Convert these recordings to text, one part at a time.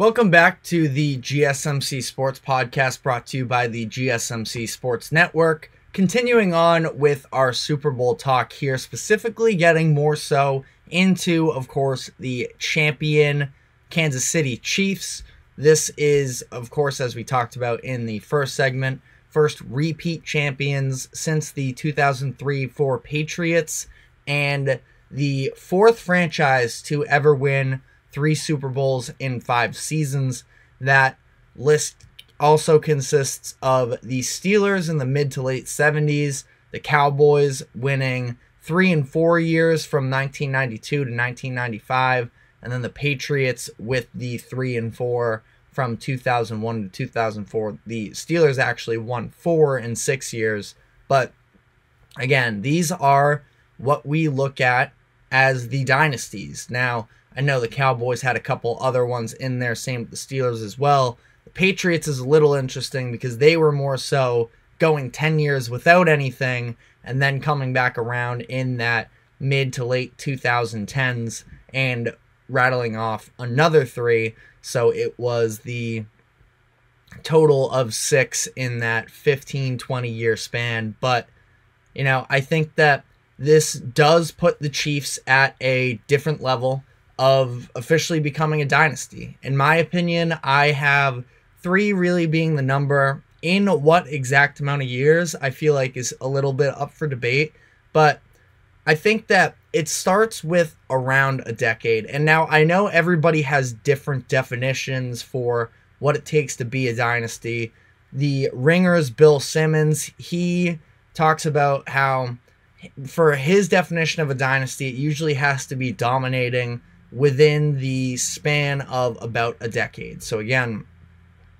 Welcome back to the GSMC Sports Podcast brought to you by the GSMC Sports Network. Continuing on with our Super Bowl talk here, specifically getting more so into, of course, the champion Kansas City Chiefs. This is, of course, as we talked about in the first segment, first repeat champions since the 2003 4 Patriots and the fourth franchise to ever win three Super Bowls in five seasons. That list also consists of the Steelers in the mid to late 70s, the Cowboys winning three and four years from 1992 to 1995, and then the Patriots with the three and four from 2001 to 2004. The Steelers actually won four in six years, but again, these are what we look at as the dynasties. Now, I know the Cowboys had a couple other ones in there, same with the Steelers as well. The Patriots is a little interesting because they were more so going 10 years without anything and then coming back around in that mid to late 2010s and rattling off another three. So it was the total of six in that 15, 20 year span. But, you know, I think that this does put the Chiefs at a different level of officially becoming a dynasty. In my opinion, I have three really being the number. In what exact amount of years, I feel like is a little bit up for debate. But I think that it starts with around a decade. And now I know everybody has different definitions for what it takes to be a dynasty. The Ringers, Bill Simmons, he talks about how for his definition of a dynasty, it usually has to be dominating within the span of about a decade. So again,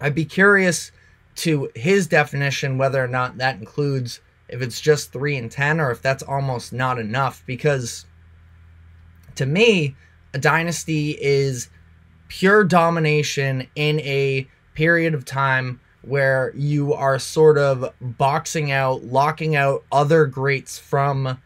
I'd be curious to his definition whether or not that includes if it's just 3 and 10 or if that's almost not enough because to me, a dynasty is pure domination in a period of time where you are sort of boxing out, locking out other greats from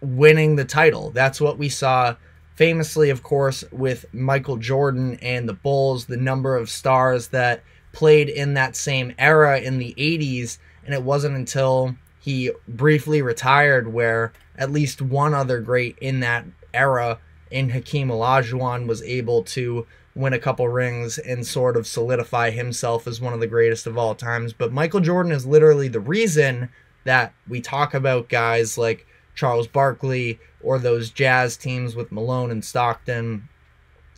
winning the title. That's what we saw famously, of course, with Michael Jordan and the Bulls, the number of stars that played in that same era in the 80s. And it wasn't until he briefly retired where at least one other great in that era in Hakeem Olajuwon was able to win a couple rings and sort of solidify himself as one of the greatest of all times. But Michael Jordan is literally the reason that we talk about guys like Charles Barkley or those Jazz teams with Malone and Stockton,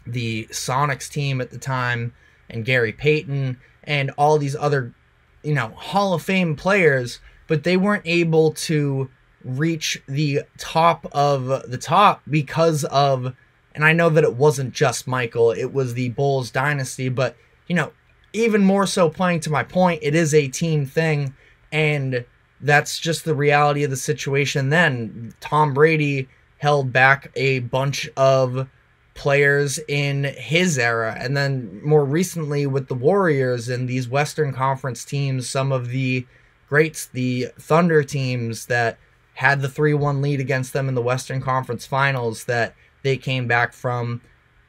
the Sonics team at the time, and Gary Payton, and all these other, you know, Hall of Fame players, but they weren't able to reach the top of the top because of and I know that it wasn't just Michael, it was the Bulls dynasty, but you know, even more so playing to my point, it is a team thing and that's just the reality of the situation then. Tom Brady held back a bunch of players in his era. And then more recently with the Warriors and these Western Conference teams, some of the greats, the Thunder teams that had the 3 1 lead against them in the Western Conference finals that they came back from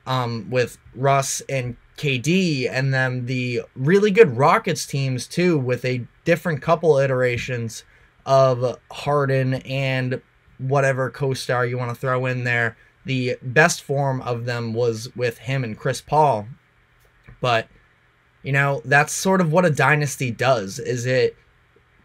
um, with Russ and KD, and then the really good Rockets teams too, with a different couple iterations of Harden and whatever co-star you want to throw in there. The best form of them was with him and Chris Paul. But you know, that's sort of what a dynasty does is it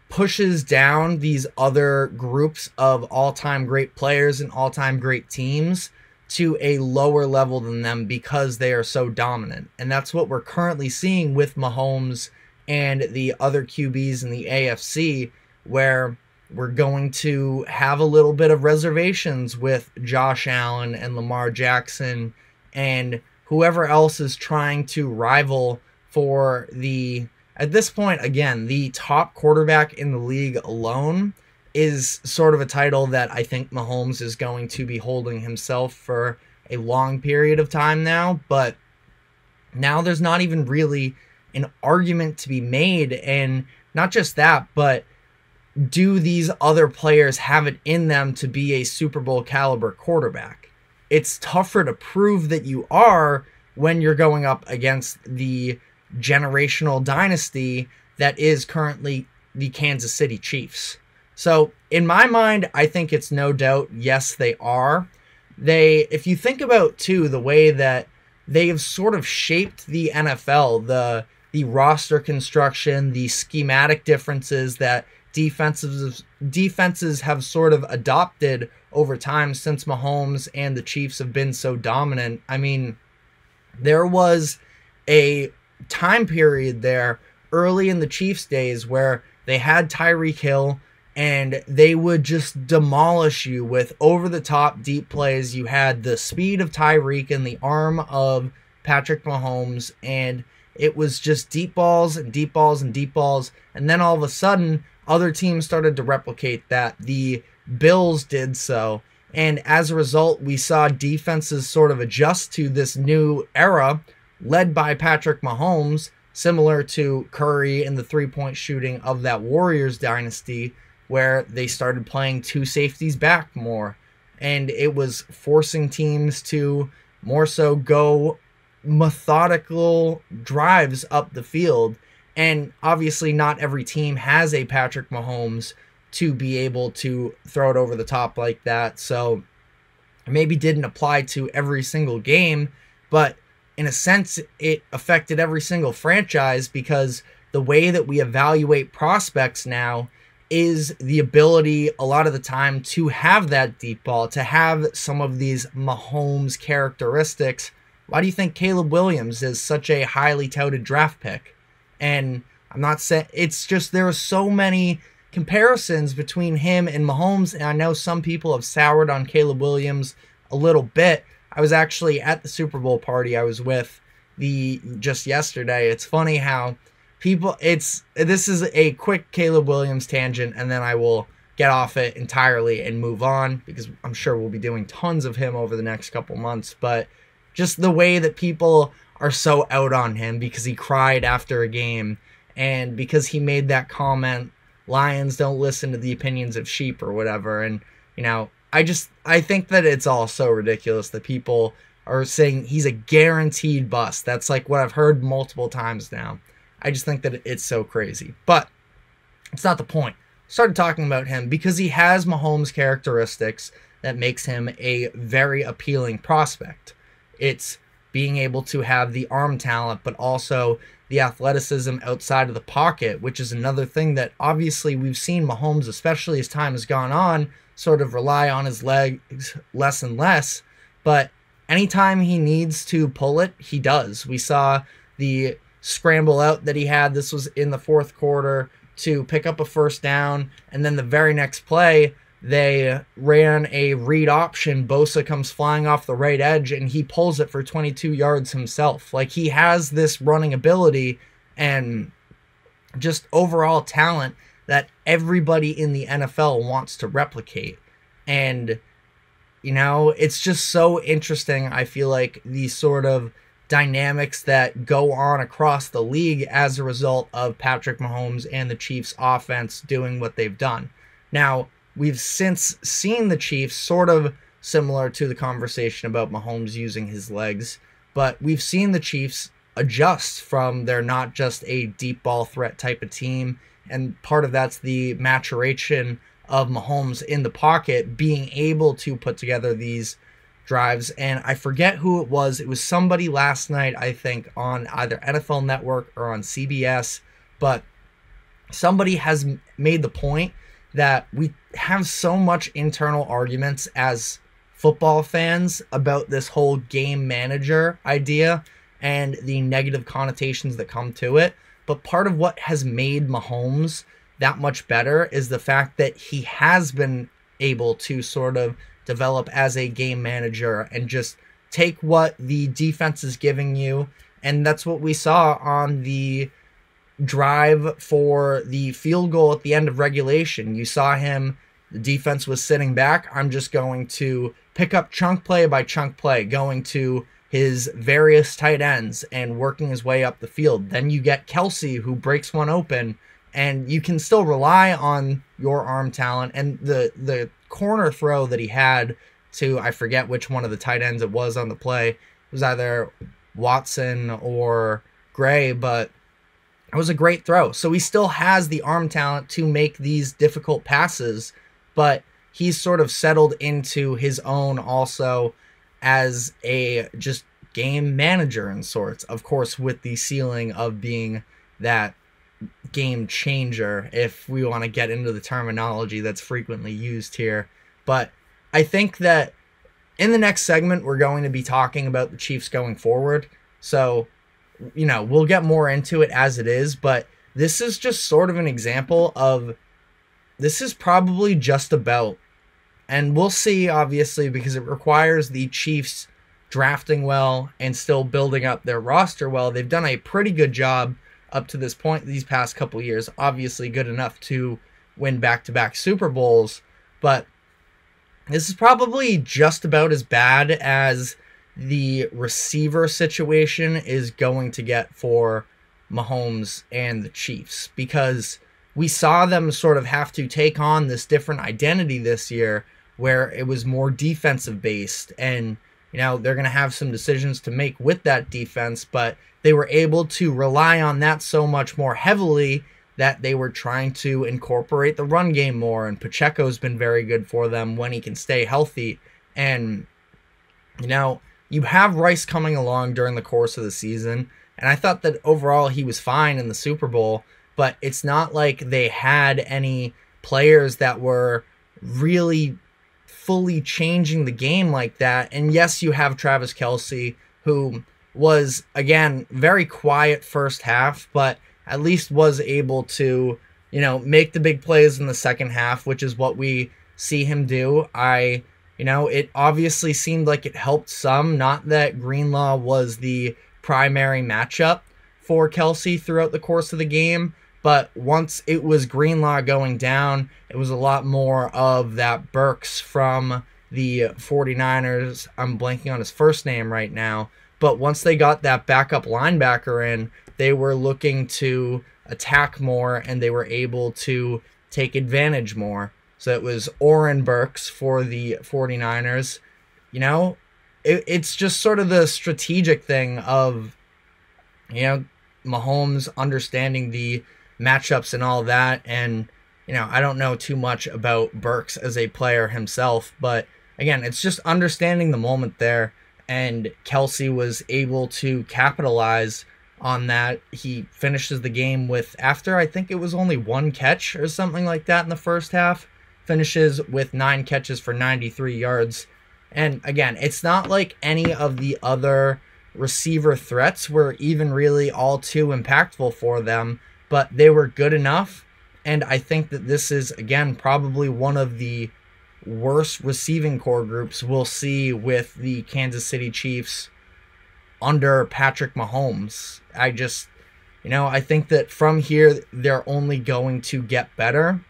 pushes down these other groups of all-time great players and all-time great teams to a lower level than them because they are so dominant. And that's what we're currently seeing with Mahomes and the other QBs in the AFC, where we're going to have a little bit of reservations with Josh Allen and Lamar Jackson and whoever else is trying to rival for the, at this point, again, the top quarterback in the league alone is sort of a title that I think Mahomes is going to be holding himself for a long period of time now. But now there's not even really an argument to be made. And not just that, but do these other players have it in them to be a Super Bowl caliber quarterback? It's tougher to prove that you are when you're going up against the generational dynasty that is currently the Kansas City Chiefs. So, in my mind, I think it's no doubt yes, they are. They, if you think about too, the way that they have sort of shaped the NFL, the the roster construction, the schematic differences that defenses defenses have sort of adopted over time since Mahomes and the Chiefs have been so dominant. I mean, there was a time period there early in the Chiefs days where they had Tyreek Hill and they would just demolish you with over the top deep plays. You had the speed of Tyreek and the arm of Patrick Mahomes, and it was just deep balls and deep balls and deep balls. And then all of a sudden, other teams started to replicate that. The Bills did so. And as a result, we saw defenses sort of adjust to this new era led by Patrick Mahomes, similar to Curry and the three point shooting of that Warriors dynasty where they started playing two safeties back more. And it was forcing teams to more so go methodical drives up the field. And obviously, not every team has a Patrick Mahomes to be able to throw it over the top like that. So maybe didn't apply to every single game, but in a sense, it affected every single franchise because the way that we evaluate prospects now is the ability a lot of the time to have that deep ball, to have some of these Mahomes characteristics. Why do you think Caleb Williams is such a highly touted draft pick? And I'm not saying it's just there are so many comparisons between him and Mahomes, and I know some people have soured on Caleb Williams a little bit. I was actually at the Super Bowl party I was with the just yesterday. It's funny how people it's this is a quick Caleb Williams tangent and then I will get off it entirely and move on because I'm sure we'll be doing tons of him over the next couple months, but just the way that people are so out on him because he cried after a game and because he made that comment lions don't listen to the opinions of sheep or whatever and you know I just I think that it's all so ridiculous that people are saying he's a guaranteed bust. That's like what I've heard multiple times now. I just think that it's so crazy. But it's not the point. Started talking about him because he has Mahomes characteristics that makes him a very appealing prospect. It's being able to have the arm talent, but also the athleticism outside of the pocket, which is another thing that obviously we've seen Mahomes, especially as time has gone on, sort of rely on his legs less and less. But anytime he needs to pull it, he does. We saw the scramble out that he had. This was in the fourth quarter to pick up a first down. And then the very next play, they ran a read option. Bosa comes flying off the right edge and he pulls it for 22 yards himself. Like he has this running ability and just overall talent that everybody in the NFL wants to replicate. And, you know, it's just so interesting. I feel like these sort of dynamics that go on across the league as a result of Patrick Mahomes and the Chiefs offense doing what they've done. Now, we've since seen the Chiefs sort of similar to the conversation about Mahomes using his legs, but we've seen the Chiefs adjust from they're not just a deep ball threat type of team, and part of that's the maturation of Mahomes in the pocket being able to put together these drives. And I forget who it was. It was somebody last night, I think, on either NFL Network or on CBS. But somebody has made the point that we have so much internal arguments as football fans about this whole game manager idea and the negative connotations that come to it. But part of what has made Mahomes that much better is the fact that he has been able to sort of develop as a game manager and just take what the defense is giving you. And that's what we saw on the drive for the field goal at the end of regulation. You saw him, the defense was sitting back. I'm just going to pick up chunk play by chunk play, going to his various tight ends and working his way up the field. Then you get Kelce, who breaks one open and you can still rely on your arm talent and the the corner throw that he had to I forget which one of the tight ends it was on the play. It was either Watson or Gray, but it was a great throw. So he still has the arm talent to make these difficult passes, but he's sort of settled into his own also as a just game manager in sorts. Of course, with the ceiling of being that game changer, if we want to get into the terminology that's frequently used here. But I think that in the next segment, we're going to be talking about the Chiefs going forward. So, you know, we'll get more into it as it is, but this is just sort of an example of this is probably just about, and we'll see, obviously, because it requires the Chiefs drafting well and still building up their roster well. They've done a pretty good job up to this point these past couple years. Obviously, good enough to win back to back Super Bowls, but this is probably just about as bad as the receiver situation is going to get for Mahomes and the Chiefs because we saw them sort of have to take on this different identity this year where it was more defensive based and you know they're going to have some decisions to make with that defense but they were able to rely on that so much more heavily that they were trying to incorporate the run game more. And Pacheco's been very good for them when he can stay healthy. And, you know, you have Rice coming along during the course of the season. And I thought that overall he was fine in the Super Bowl, but it's not like they had any players that were really fully changing the game like that. And yes, you have Travis Kelce, who was, again, very quiet first half, but at least was able to, you know, make the big plays in the second half, which is what we see him do. I, you know, it obviously seemed like it helped some. Not that Greenlaw was the primary matchup for Kelce throughout the course of the game, but once it was Greenlaw going down, it was a lot more of that Burks from the 49ers. I'm blanking on his first name right now. But once they got that backup linebacker in, they were looking to attack more and they were able to take advantage more. So it was Oren Burks for the 49ers. You know, it, it's just sort of the strategic thing of, you know, Mahomes understanding the matchups and all that. And, you know, I don't know too much about Burks as a player himself, but again, it's just understanding the moment there. And Kelce was able to capitalize on that. He finishes the game with, after I think it was only one catch or something like that in the first half, finishes with nine catches for 93 yards. And again, it's not like any of the other receiver threats were even really all too impactful for them, but they were good enough. And I think that this is, again, probably one of the worst receiving corps groups we'll see with the Kansas City Chiefs under Patrick Mahomes. I just, you know, I think that from here, they're only going to get better.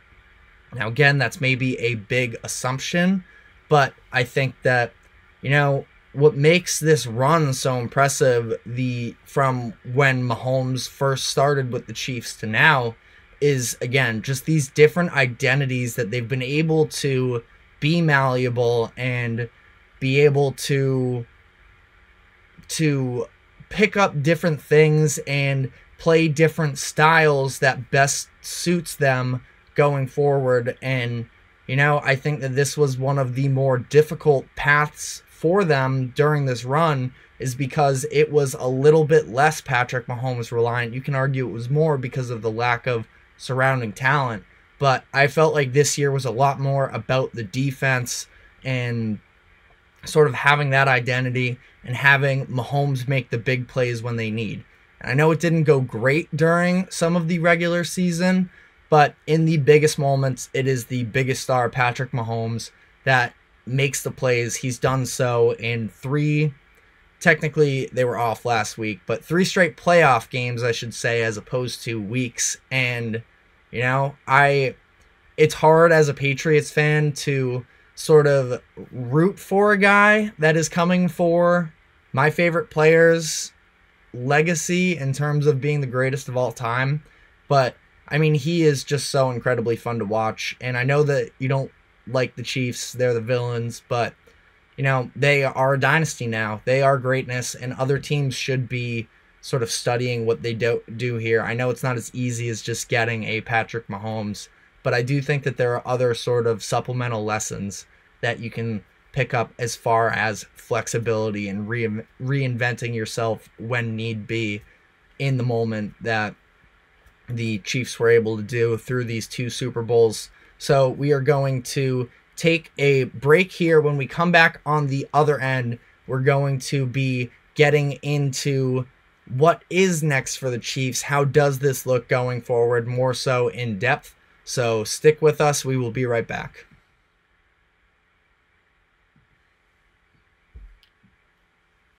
Now, again, that's maybe a big assumption, but I think that, you know, what makes this run so impressive the from when Mahomes first started with the Chiefs to now is again just these different identities that they've been able to be malleable and be able to to pick up different things and play different styles that best suits them going forward. And you know i think that this was one of the more difficult paths for them during this run is because it was a little bit less Patrick Mahomes reliant. You can argue it was more because of the lack of surrounding talent, but I felt like this year was a lot more about the defense and sort of having that identity and having Mahomes make the big plays when they need. And I know it didn't go great during some of the regular season, but in the biggest moments, it is the biggest star, Patrick Mahomes, that makes the plays. He's done so in three, technically, they were off last week, but three straight playoff games, I should say, as opposed to weeks. And, you know, I, it's hard as a Patriots fan to sort of root for a guy that is coming for my favorite player's legacy in terms of being the greatest of all time. But I mean, he is just so incredibly fun to watch. And I know that you don't like the Chiefs, they're the villains, but you know, they are a dynasty now. They are greatness, and other teams should be sort of studying what they do, do here. I know it's not as easy as just getting a Patrick Mahomes, but I do think that there are other sort of supplemental lessons that you can pick up as far as flexibility and re- reinventing yourself when need be in the moment that the Chiefs were able to do through these two Super Bowls. So we are going to take a break here. When we come back on the other end, we're going to be getting into what is next for the Chiefs. How does this look going forward, more so in depth? So stick with us. We will be right back.